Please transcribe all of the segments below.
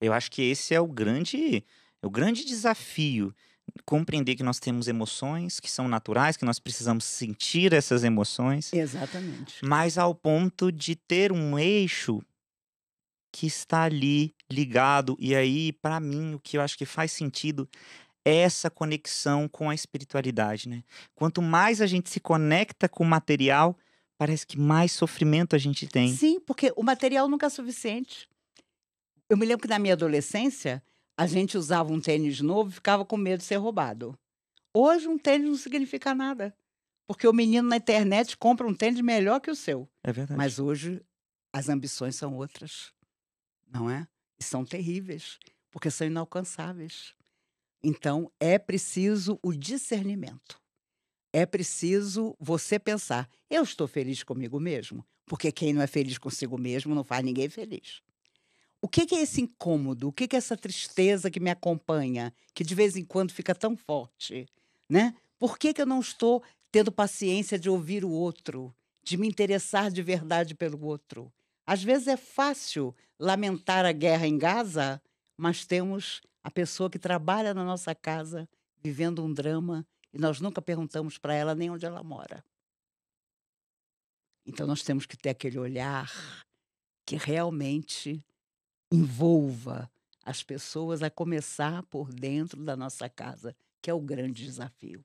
Eu acho que esse é o grande, o grande desafio. Compreender que nós temos emoções que são naturais, que nós precisamos sentir essas emoções, Exatamente. mas ao ponto de ter um eixo que está ali ligado. E aí, para mim, o que eu acho que faz sentido é essa conexão com a espiritualidade, né? Quanto mais a gente se conecta com o material, parece que mais sofrimento a gente tem. Sim, porque o material nunca é suficiente. Eu me lembro que na minha adolescência, a gente usava um tênis novo e ficava com medo de ser roubado. Hoje, um tênis não significa nada. Porque o menino na internet compra um tênis melhor que o seu. É verdade. Mas hoje, as ambições são outras. Não é? E são terríveis, porque são inalcançáveis. Então, é preciso o discernimento. É preciso você pensar: eu estou feliz comigo mesmo? Porque quem não é feliz consigo mesmo não faz ninguém feliz. O que, é esse incômodo? O que, que é essa tristeza que me acompanha, que de vez em quando fica tão forte? Né? Por que, que eu não estou tendo paciência de ouvir o outro, de me interessar de verdade pelo outro? Às vezes é fácil lamentar a guerra em Gaza, mas temos a pessoa que trabalha na nossa casa vivendo um drama e nós nunca perguntamos para ela nem onde ela mora. Então nós temos que ter aquele olhar que realmente envolva as pessoas a começar por dentro da nossa casa, que é o grande desafio.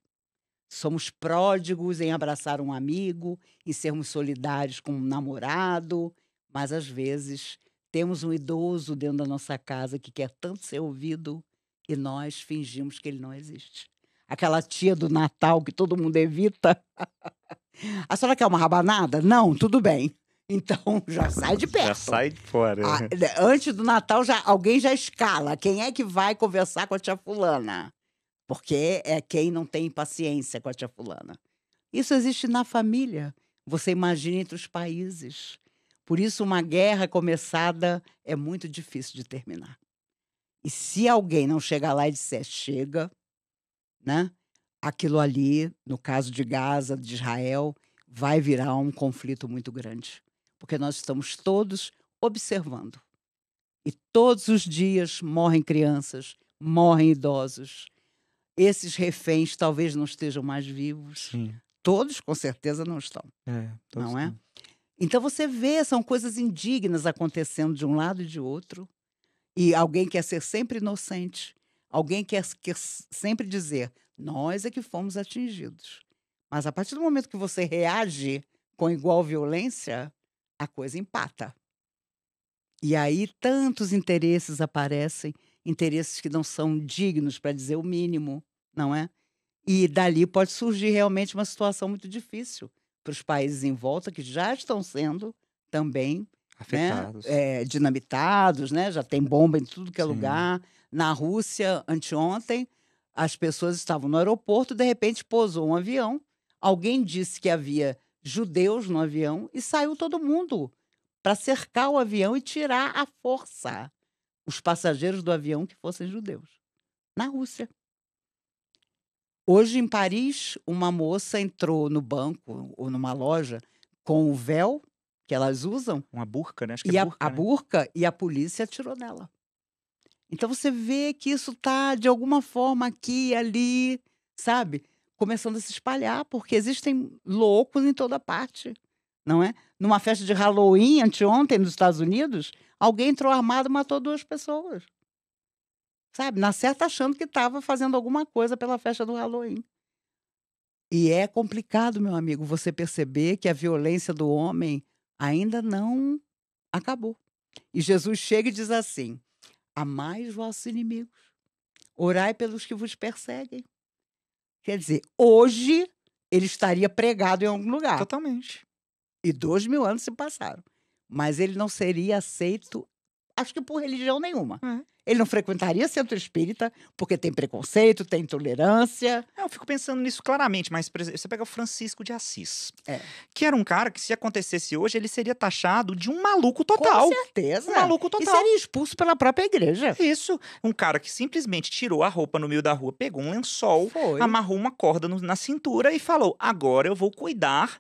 Somos pródigos em abraçar um amigo, em sermos solidários com um namorado, mas às vezes temos um idoso dentro da nossa casa que quer tanto ser ouvido e nós fingimos que ele não existe. Aquela tia do Natal que todo mundo evita. A senhora quer uma rabanada? Não, tudo bem. Então já sai de perto. Já sai fora. Ah, né, antes do Natal, já, alguém já escala. Quem é que vai conversar com a tia Fulana? Porque é quem não tem paciência com a tia Fulana. Isso existe na família. Você imagina entre os países. Por isso, uma guerra começada é muito difícil de terminar. E se alguém não chegar lá e disser chega, né? Aquilo ali, no caso de Gaza, de Israel, vai virar um conflito muito grande. Porque nós estamos todos observando. E todos os dias morrem crianças, morrem idosos. Esses reféns talvez não estejam mais vivos. Sim. Todos, com certeza, não estão. É, Não é? têm. Então você vê, são coisas indignas acontecendo de um lado e de outro. E alguém quer ser sempre inocente. Alguém quer, quer sempre dizer, nós é que fomos atingidos. Mas a partir do momento que você reage com igual violência, a coisa empata. E aí tantos interesses aparecem, interesses que não são dignos, para dizer o mínimo, não é? E dali pode surgir realmente uma situação muito difícil para os países em volta, que já estão sendo também né, Afetados. é, dinamitados, né? já tem bomba em tudo que é Sim. lugar. Na Rússia, anteontem, as pessoas estavam no aeroporto, de repente pousou um avião. Alguém disse que havia judeus no avião e saiu todo mundo para cercar o avião e tirar à força os passageiros do avião que fossem judeus. Na Rússia. Hoje, em Paris, uma moça entrou no banco ou numa loja com o véu que elas usam Uma burca, né? Acho que e é a, burca, a né? burca e a polícia atirou nela. Então você vê que isso está, de alguma forma, aqui e ali, sabe? Começando a se espalhar, porque existem loucos em toda parte, não é? Numa festa de Halloween, anteontem, nos Estados Unidos, alguém entrou armado e matou duas pessoas. Sabe? Na certa achando que estava fazendo alguma coisa pela festa do Halloween. E é complicado, meu amigo, você perceber que a violência do homem ainda não acabou. E Jesus chega e diz assim: Amai os vossos inimigos, orai pelos que vos perseguem. Quer dizer, hoje ele estaria pregado em algum lugar. Totalmente. E dois mil anos se passaram. Mas ele não seria aceito, acho que por religião nenhuma. É. Ele não frequentaria centro espírita, porque tem preconceito, tem intolerância. É, Eu fico pensando nisso claramente, mas exemplo, você pega o Francisco de Assis, É. que era um cara que, se acontecesse hoje, ele seria taxado de um maluco total. Com certeza. Um maluco E total. seria expulso pela própria igreja. Isso. Um cara que simplesmente tirou a roupa no meio da rua, pegou um lençol, Foi. amarrou uma corda no- na cintura e falou: agora eu vou cuidar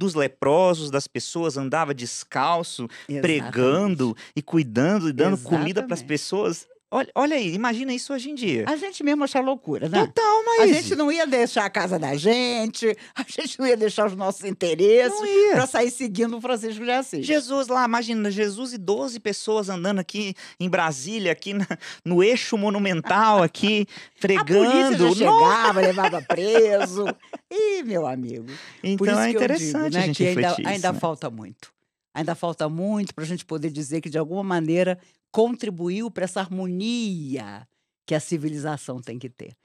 dos leprosos, das pessoas, andava descalço, pregando e cuidando e dando comida para as Exatamente. pessoas. Olha, olha aí, imagina isso hoje em dia. A gente mesmo acha loucura, né? Total, A mas gente não ia deixar a casa da gente, a gente não ia deixar os nossos interesses para sair seguindo o Francisco de Assis. Jesus lá, imagina, Jesus e 12 pessoas andando aqui em Brasília, aqui na- no eixo monumental, aqui, A polícia pregando. já chegava, levava preso. Ih, meu amigo. Por Então isso é eu digo, interessante né, a gente que ainda, refletir ainda isso, né? falta muito. Ainda falta muito para a gente poder dizer que, de alguma maneira, contribuiu para essa harmonia que a civilização tem que ter.